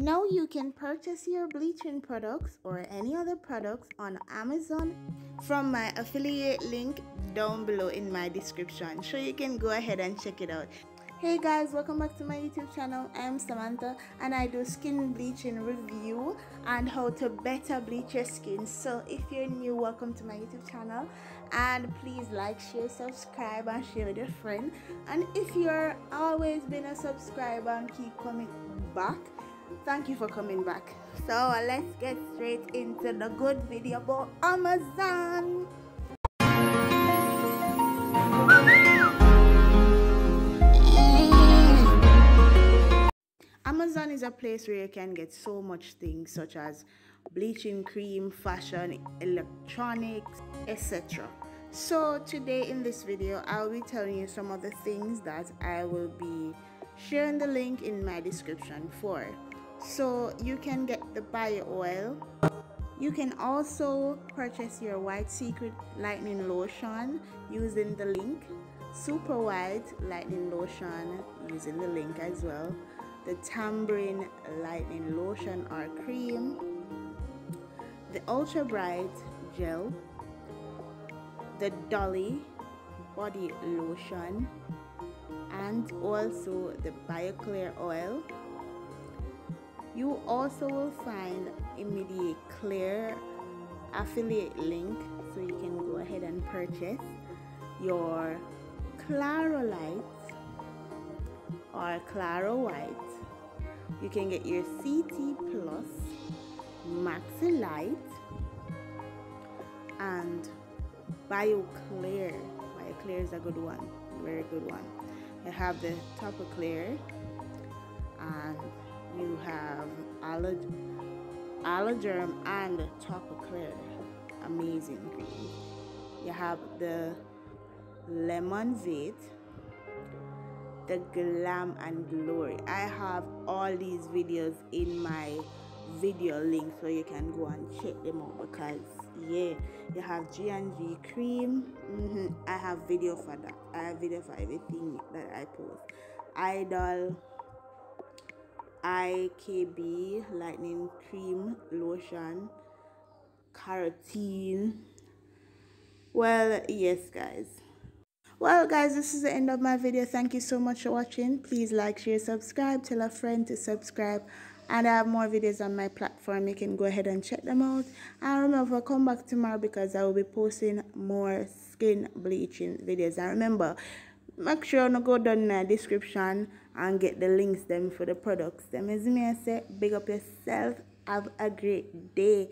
Now you can purchase your bleaching products or any other products on Amazon from my affiliate link down below in my description. So you can go ahead and check it out. Hey guys, welcome back to my YouTube channel. I'm Samantha and I do skin bleaching review and how to better bleach your skin. So if you're new, welcome to my YouTube channel and please like, share, subscribe and share with your friend. And if you're always been a subscriber and keep coming back, thank you for coming back. So uh, let's get straight into the good video about Amazon. Amazon is a place where you can get so much things such as bleaching cream, fashion, electronics, etc. So today in this video, I'll be telling you some of the things that I will be sharing the link in my description for. So you can get the bio oil. You can also purchase your white secret lightning lotion using the link. Super white lightning lotion using the link as well the Tamarin Lightning Lotion or Cream, the Ultra Bright Gel, the Dolly Body Lotion, and also the Bio Claire Oil. You also will find immediate clair affiliate link so you can go ahead and purchase your Caro Light or Caro White you can get your CT Plus, Maxi Light, and Bio Claire. BioClear is a good one, very good one. I have the Topiclear, Haloderm and of Clear. Amazing green. You have the Lemon Zit the glam and glory i have all these videos in my video link so you can go and check them out because yeah you have g and g cream mm -hmm. i have video for that i have video for everything that i post Idole ikb lightning cream lotion Carotone. Well yes guys. Well guys this is the end of my video. Thank you so much for watching. Please like share subscribe. Tell a friend to subscribe. And I have more videos on my platform. You can go ahead and check them out. And remember come back tomorrow because I will be posting more skin bleaching videos. And remember make sure you go down in the description and get the links them for the products them. As me I say big up yourself. Have a great day